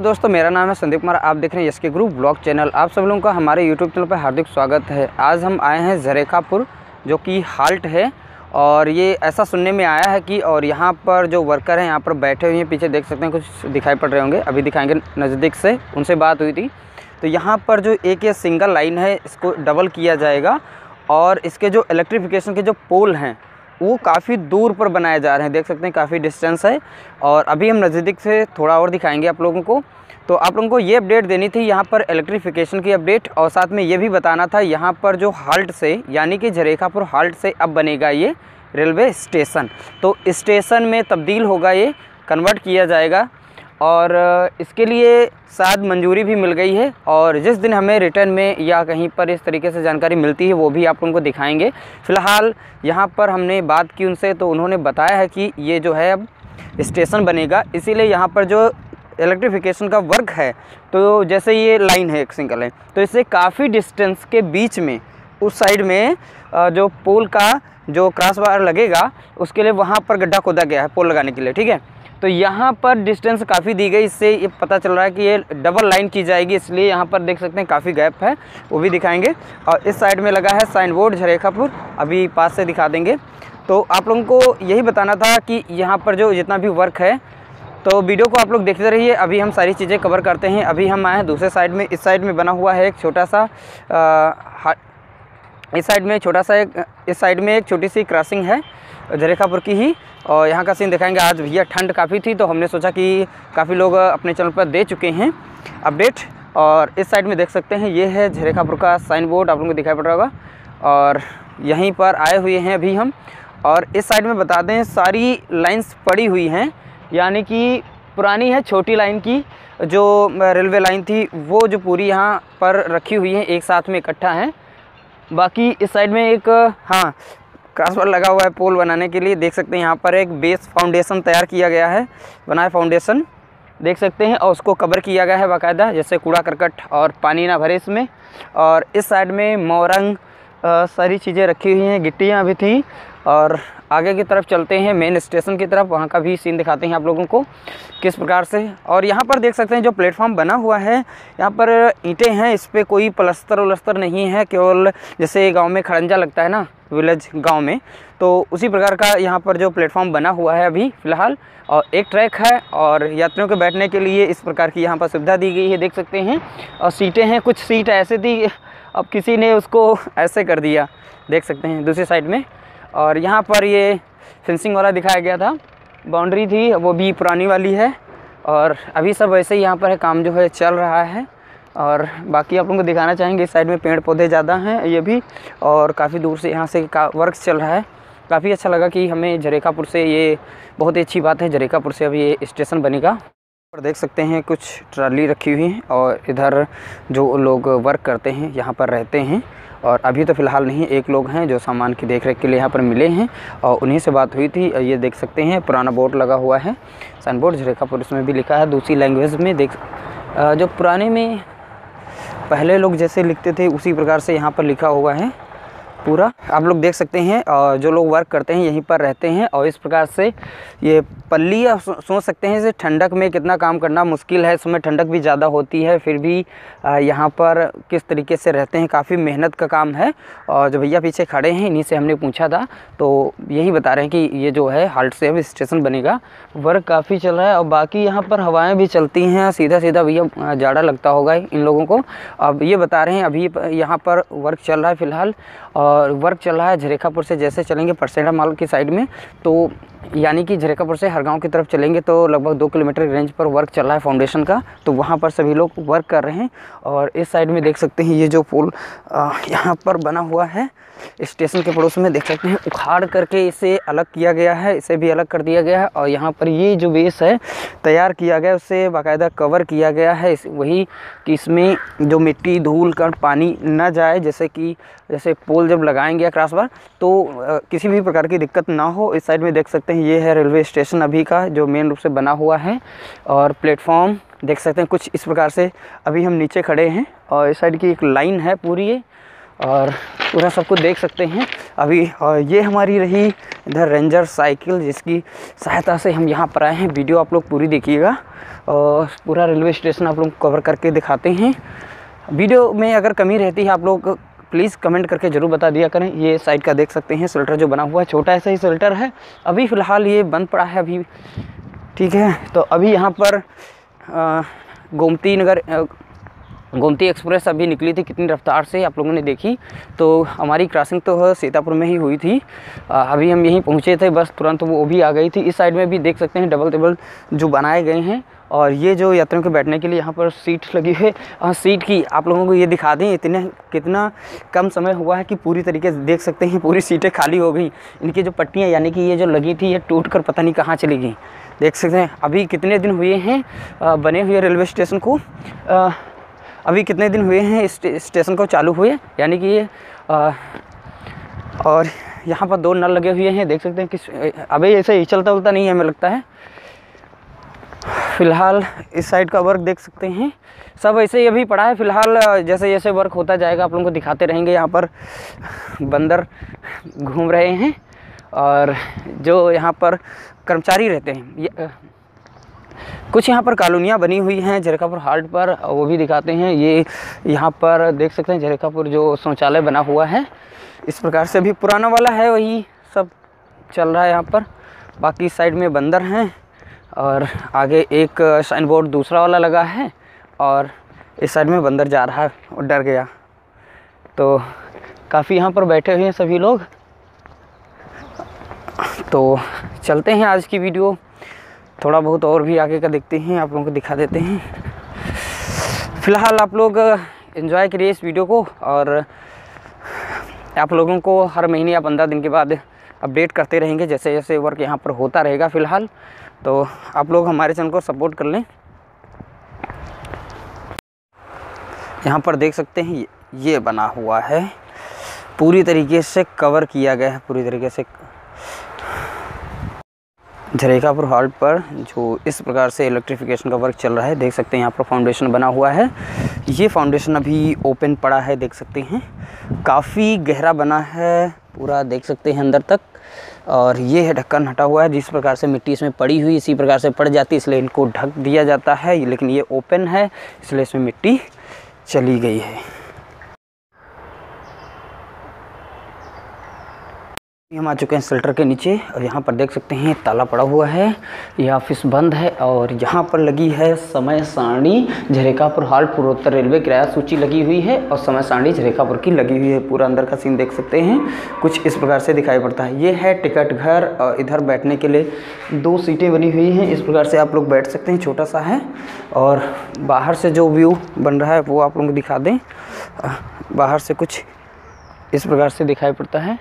Hello दोस्तों, मेरा नाम है संदीप कुमार। आप देख रहे हैं यस के ग्रुप ब्लॉग चैनल। आप सब लोगों का हमारे यूट्यूब चैनल पर हार्दिक स्वागत है। आज हम आए हैं जरेखापुर, जो कि हाल्ट है। और ये ऐसा सुनने में आया है कि, और यहाँ पर जो वर्कर हैं, यहाँ पर बैठे हुए हैं, पीछे देख सकते हैं, कुछ दिखाई पड़ रहे होंगे। अभी दिखाएँगे नज़दीक से, उनसे बात हुई थी। तो यहाँ पर जो एक ये सिंगल लाइन है, इसको डबल किया जाएगा। और इसके जो इलेक्ट्रिफिकेशन के जो पोल हैं वो काफ़ी दूर पर बनाए जा रहे हैं। देख सकते हैं काफ़ी डिस्टेंस है और अभी हम नज़दीक से थोड़ा और दिखाएँगे आप लोगों को। तो आप लोगों को ये अपडेट देनी थी, यहाँ पर इलेक्ट्रिफिकेशन की अपडेट और साथ में ये भी बताना था, यहाँ पर जो हाल्ट से, यानी कि जरेखापुर हाल्ट से अब बनेगा ये रेलवे स्टेशन तो स्टेशन में तब्दील होगा ये कन्वर्ट किया जाएगा। और इसके लिए शायद मंजूरी भी मिल गई है और जिस दिन हमें रिटर्न में या कहीं पर इस तरीके से जानकारी मिलती है, वो भी आप लोगों को दिखाएँगे। फ़िलहाल यहाँ पर हमने बात की उनसे तो उन्होंने बताया है कि ये जो है अब स्टेशन बनेगा। इसीलिए यहाँ पर जो इलेक्ट्रिफिकेशन का वर्क है तो जैसे ये लाइन है एक सिंगल है तो इससे काफ़ी डिस्टेंस के बीच में, उस साइड में जो पोल का जो क्रॉस वायर लगेगा, उसके लिए वहाँ पर गड्ढा खोदा गया है, पोल लगाने के लिए, ठीक है? तो यहाँ पर डिस्टेंस काफ़ी दी गई इससे ये पता चल रहा है कि ये डबल लाइन की जाएगी इसलिए यहाँ पर देख सकते हैं काफ़ी गैप है वो भी दिखाएँगे। और इस साइड में लगा है साइन बोर्ड झरेखापुर अभी पास से दिखा देंगे। तो आप लोगों को यही बताना था कि यहाँ पर जो जितना भी वर्क है तो वीडियो को आप लोग देखते रहिए अभी हम सारी चीज़ें कवर करते हैं। अभी हम आए हैं दूसरे साइड में इस साइड में बना हुआ है एक छोटा सा आ, इस साइड में छोटा सा एक इस साइड में एक छोटी सी क्रॉसिंग है। जरेखापुर की ही। और यहाँ का सीन दिखाएँगे। आज भैया ठंड काफ़ी थी तो हमने सोचा कि काफ़ी लोग अपने चैनल पर दे चुके हैं अपडेट और इस साइड में देख सकते हैं, ये है झरेखापुर का साइन बोर्ड आप लोगों को दिखाई पड़ रहा होगा। और यहीं पर आए हुए हैं अभी हम। और इस साइड में बता दें, सारी लाइंस पड़ी हुई हैं। यानी कि पुरानी है, छोटी लाइन की। जो रेलवे लाइन थी, वो जो पूरी यहाँ पर रखी हुई है, एक साथ में इकट्ठा है। बाकी इस साइड में एक हाँ क्रॉसवर लगा हुआ है पोल बनाने के लिए। देख सकते हैं यहाँ पर एक बेस फाउंडेशन तैयार किया गया है, बनाए फाउंडेशन। देख सकते हैं और उसको कवर किया गया है बाकायदा, जैसे कूड़ा करकट और पानी ना भरे इसमें। और इस साइड में मोरंग सारी चीज़ें रखी हुई हैं, गिट्टियाँ भी थी। और आगे की तरफ़ चलते हैं मेन स्टेशन की तरफ़। वहाँ का भी सीन दिखाते हैं आप लोगों को, किस प्रकार से। और यहाँ पर देख सकते हैं जो प्लेटफॉर्म बना हुआ है, यहाँ पर ईंटें हैं, इस पर कोई प्लस्तर उलस्तर नहीं है, केवल जैसे गाँव में खड़ंजा लगता है ना। विलेज गाँव में। तो उसी प्रकार का यहाँ पर जो प्लेटफॉर्म बना हुआ है अभी फ़िलहाल, और एक ट्रैक है, और यात्रियों के बैठने के लिए इस प्रकार की यहाँ पर सुविधा दी गई है, देख सकते हैं। और सीटें हैं, कुछ सीट ऐसे थी, अब किसी ने उसको ऐसे कर दिया, देख सकते हैं, दूसरी साइड में। और यहाँ पर ये फेंसिंग वाला दिखाया गया था बाउंड्री थी, वो भी पुरानी वाली है। और अभी सब वैसे ही यहाँ पर है काम जो है चल रहा है। और बाकी आप लोगों को दिखाना चाहेंगे, इस साइड में पेड़ पौधे ज़्यादा हैं, ये भी, और काफ़ी दूर से यहाँ से का, वर्क चल रहा है। काफ़ी अच्छा लगा कि हमें जरेकापुर से ये बहुत ही अच्छी बात है, जरेकापुर से अभी ये स्टेशन बनेगा। और देख सकते हैं, कुछ ट्राली रखी हुई है, और इधर जो लोग वर्क करते हैं, यहाँ पर रहते हैं। और अभी तो फ़िलहाल नहीं, एक लोग हैं जो सामान की देख के लिए यहाँ पर मिले हैं, और उन्हीं से बात हुई थी। ये देख सकते हैं, पुराना बोर्ड लगा हुआ है, साइन बोर्ड झरेखापुर इसमें भी लिखा है, दूसरी लैंग्वेज में देख जो पुराने में पहले लोग जैसे लिखते थे उसी प्रकार से यहाँ पर लिखा हुआ है। पूरा। आप लोग देख सकते हैं और जो लोग वर्क करते हैं, यहीं पर रहते हैं और इस प्रकार से ये पल्ली सोच सकते हैं इसे ठंडक में कितना काम करना मुश्किल है। इसमें ठंडक भी ज़्यादा होती है, फिर भी यहाँ पर किस तरीके से रहते हैं, काफ़ी मेहनत का काम है। और जो भैया पीछे खड़े हैं, इन्हीं से हमने पूछा था तो यही बता रहे हैं कि ये जो है हाल्ट से अब स्टेशन बनेगा। वर्क काफ़ी चल रहा है और बाकी यहाँ पर हवाएँ भी चलती हैं सीधा सीधा भैया जाड़ा लगता होगा इन लोगों को। अब ये बता रहे हैं, अभी यहाँ पर वर्क चल रहा है फ़िलहाल। और वर्क चल रहा है झरेखापुर से जैसे चलेंगे परसेंटा माल की साइड में तो यानी कि झरेकापुर से हर गाँव की तरफ़ चलेंगे तो लगभग दो किलोमीटर रेंज पर वर्क चल रहा है फाउंडेशन का तो वहाँ पर सभी लोग वर्क कर रहे हैं और इस साइड में देख सकते हैं ये जो पुल यहाँ पर बना हुआ है, स्टेशन के पड़ोस में देख सकते हैं, उखाड़ करके इसे अलग किया गया है, इसे भी अलग कर दिया गया है और यहाँ पर ये जो बेस है, तैयार किया गया उसे बाकायदा कवर किया गया है, इस, वही कि इसमें जो मिट्टी, धूल, कण, पानी न जाए, जैसे कि, जैसे पोल जब लगाएँगे क्रॉस बार तो किसी भी प्रकार की दिक्कत ना हो। इस साइड में देख सकते हैं, ये है रेलवे स्टेशन अभी का, जो मेन रूप से बना हुआ है। और प्लेटफॉर्म देख सकते हैं, कुछ इस प्रकार से अभी हम नीचे खड़े हैं। और इस साइड की एक लाइन है पूरी और पूरा सब कुछ देख सकते हैं। अभी और ये हमारी रही इधर रेंजर साइकिल, जिसकी सहायता से हम यहाँ पर आए हैं। वीडियो आप लोग पूरी देखिएगा। और पूरा रेलवे स्टेशन आप लोग कवर करके दिखाते हैं। वीडियो में अगर कमी रहती है, आप लोग प्लीज़ कमेंट करके ज़रूर बता दिया करें। ये साइड का देख सकते हैं शेल्टर जो बना हुआ है, छोटा ऐसा ही शेल्टर है। अभी फ़िलहाल ये बंद पड़ा है अभी। ठीक है तो अभी यहाँ पर गोमती नगर गोमती एक्सप्रेस अभी निकली थी कितनी रफ्तार से, आप लोगों ने देखी। तो हमारी क्रॉसिंग तो सीतापुर में ही हुई थी। अभी हम यहीं पहुँचे थे, बस तुरंत वो भी आ गई थी। इस साइड में भी देख सकते हैं डबल टेबल जो बनाए गए हैं। और ये जो यात्रियों के बैठने के लिए यहाँ पर सीट लगी है और सीट की आप लोगों को ये दिखा दें, इतने, कितना कम समय हुआ है कि पूरी तरीके से देख सकते हैं, पूरी सीटें खाली हो गई। इनकी जो पट्टियाँ, यानी कि ये जो लगी थी, ये टूट कर पता नहीं कहाँ चली गई। देख सकते हैं, अभी कितने दिन हुए हैं बने हुए रेलवे स्टेशन को अभी कितने दिन हुए हैं स्टेशन को चालू हुए, यानी कि ये और यहाँ पर दो नल लगे हुए हैं, देख सकते हैं कि अभी ऐसे ही चलता उलता नहीं है हमें लगता है। फ़िलहाल इस साइड का वर्क देख सकते हैं। सब ऐसे ही अभी पड़ा है। फ़िलहाल जैसे जैसे वर्क होता जाएगा, आप लोगों को दिखाते रहेंगे। यहाँ पर बंदर घूम रहे हैं और जो यहाँ पर कर्मचारी रहते हैं कुछ यहाँ पर कॉलोनियाँ बनी हुई हैं, जरेकापुर हार्ट पर, वो भी दिखाते हैं। ये यहाँ पर देख सकते हैं, जरेकापुर जो शौचालय बना हुआ है। इस प्रकार से भी पुराना वाला है, वही सब चल रहा है यहाँ पर। बाकी साइड में बंदर हैं। और आगे एक साइन बोर्ड दूसरा वाला लगा है और इस साइड में बंदर जा रहा है और डर गया। तो काफ़ी यहाँ पर बैठे हुए हैं सभी लोग। तो चलते हैं आज की वीडियो थोड़ा बहुत और भी आगे का देखते हैं, आप लोगों को दिखा देते हैं। फ़िलहाल आप लोग इन्जॉय करिए इस वीडियो को और आप लोगों को हर महीने या पंद्रह दिन के बाद अपडेट करते रहेंगे जैसे जैसे वर्क यहाँ पर होता रहेगा फ़िलहाल। तो आप लोग हमारे चैनल को सपोर्ट कर लें। यहाँ पर देख सकते हैं, ये बना हुआ है। पूरी तरीके से कवर किया गया है, पूरी तरीके से। झरेखापुर हॉल्ट पर जो इस प्रकार से इलेक्ट्रिफिकेशन का वर्क चल रहा है, देख सकते हैं यहाँ पर फाउंडेशन बना हुआ है। ये फाउंडेशन अभी ओपन पड़ा है, देख सकते हैं। काफ़ी गहरा बना है पूरा देख सकते हैं अंदर तक। और ये है ढक्कन हटा हुआ है, जिस प्रकार से मिट्टी इसमें पड़ी हुई, इसी प्रकार से पड़ जाती है, इसलिए इनको ढक दिया जाता है। लेकिन ये ओपन है, इसलिए इसमें मिट्टी चली गई है। हम आ चुके हैं सेल्टर के नीचे और यहाँ पर देख सकते हैं, ताला पड़ा हुआ है, यह ऑफ़िस बंद है और यहाँ पर लगी है समय सारणी, झरेकापुर हाल पूर्वोत्तर रेलवे किराया सूची लगी हुई है और समय सारणी झरेकापुर की लगी हुई है। पूरा अंदर का सीन देख सकते हैं। कुछ इस प्रकार से दिखाई पड़ता है। ये है टिकट घर और इधर बैठने के लिए दो सीटें बनी हुई हैं। इस प्रकार से आप लोग बैठ सकते हैं, छोटा सा है और बाहर से जो व्यू बन रहा है वो आप लोग दिखा दें। बाहर से कुछ इस प्रकार से दिखाई पड़ता है।